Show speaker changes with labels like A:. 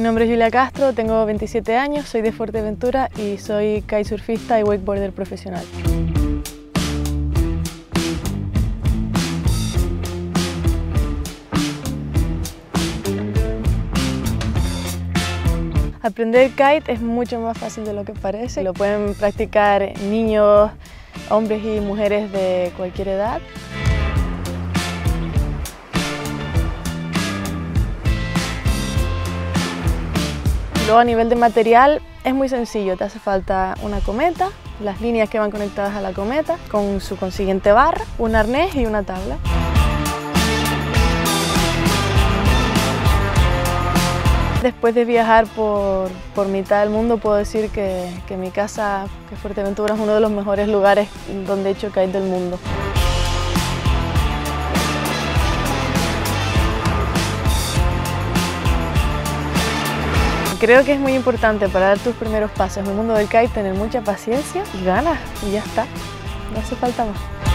A: nombre es Julia Castro, tengo 27 años, soy de Fuerteventura y soy kitesurfista y wakeboarder profesional. Aprender kite es mucho más fácil de lo que parece. Lo pueden practicar niños, hombres y mujeres de cualquier edad. Luego a nivel de material es muy sencillo, te hace falta una cometa, las líneas que van conectadas a la cometa, con su consiguiente barra, un arnés y una tabla. Después de viajar por, mitad del mundo puedo decir que, que mi casa, que Fuerteventura, es uno de los mejores lugares donde he hecho kite del mundo. Creo que es muy importante para dar tus primeros pasos en el mundo del kite tener mucha paciencia y ganas y ya está, no hace falta más.